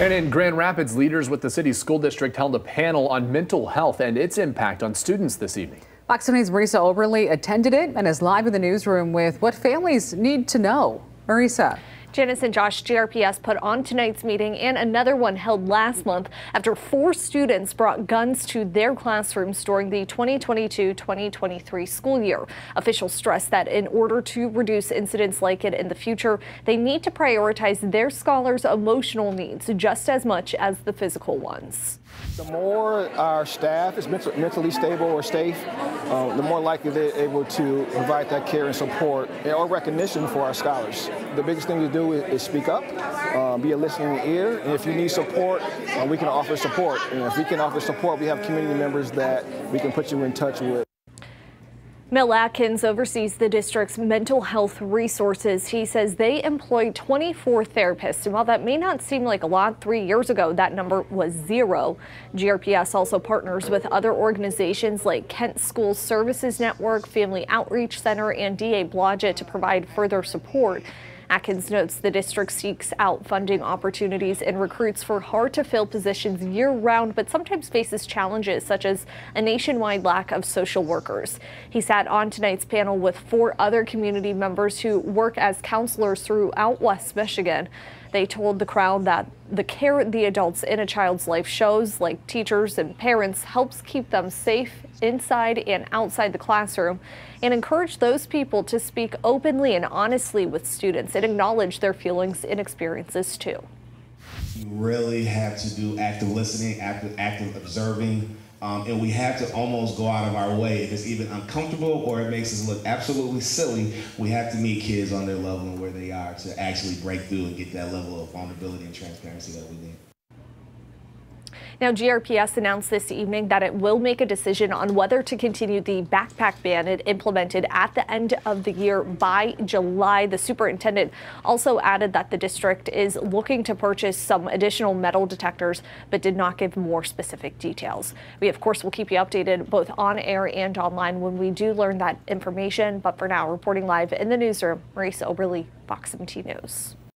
And in Grand Rapids, leaders with the city's school district held a panel on mental health and its impact on students this evening. Fox News' Marisa Oberly attended it and is live in the newsroom with what families need to know. Marisa. Janice and Josh, GRPS put on tonight's meeting and another one held last month after four students brought guns to their classrooms during the 2022-2023 school year. Officials stress that in order to reduce incidents like it in the future, they need to prioritize their scholars' emotional needs just as much as the physical ones. The more our staff is mentally stable or safe, uh, the more likely they're able to provide that care and support or recognition for our scholars. The biggest thing to do do is, is speak up, uh, be a listening ear, and if you need support, uh, we can offer support. And if we can offer support, we have community members that we can put you in touch with. Mel Atkins oversees the district's mental health resources. He says they employ 24 therapists, and while that may not seem like a lot, three years ago that number was zero. GRPS also partners with other organizations like Kent School Services Network, Family Outreach Center, and DA Blodgett to provide further support. Atkins notes the district seeks out funding opportunities and recruits for hard to fill positions year round, but sometimes faces challenges such as a nationwide lack of social workers. He sat on tonight's panel with four other community members who work as counselors throughout West Michigan. They told the crowd that the care the adults in a child's life shows, like teachers and parents, helps keep them safe inside and outside the classroom and encourage those people to speak openly and honestly with students and acknowledge their feelings and experiences too. You really have to do active listening, active, active observing, um, and we have to almost go out of our way. If it's even uncomfortable or it makes us look absolutely silly, we have to meet kids on their level and where they are to actually break through and get that level of vulnerability and transparency that we need. Now, GRPS announced this evening that it will make a decision on whether to continue the backpack ban it implemented at the end of the year by July. The superintendent also added that the district is looking to purchase some additional metal detectors, but did not give more specific details. We, of course, will keep you updated both on air and online when we do learn that information. But for now, reporting live in the newsroom, Marisa Oberly, Fox 17 News.